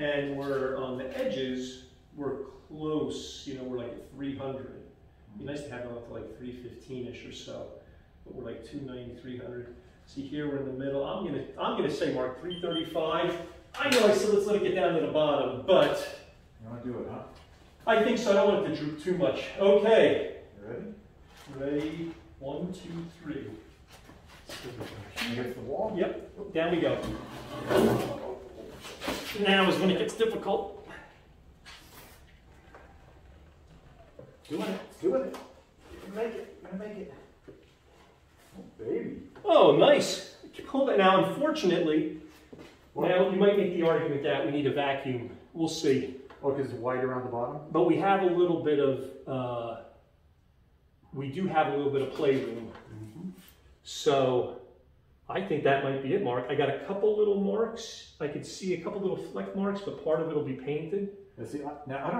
And we're on the edges, we're close, you know, we're like at three hundred. Be nice to have it up to like three fifteen-ish or so, but we're like 290, 300. See here, we're in the middle. I'm gonna, I'm gonna say, Mark, three thirty-five. I know I said let's let it get down to the bottom, but You wanna do it, huh? I think so. I don't want it to droop too much. Okay, You ready? ready? One, two, three. Against the wall? Yep, down we go. Now is when it gets difficult. Doing it, doing it. You're gonna make it, you're gonna make it. Oh, baby. Oh, nice. Hold it now. Unfortunately, now you might make the argument that we need a vacuum. We'll see. Oh, because it's white around the bottom? But we have a little bit of, uh, we do have a little bit of playroom. So I think that might be it, Mark. I got a couple little marks. I could see a couple little fleck marks, but part of it will be painted. See, now, I don't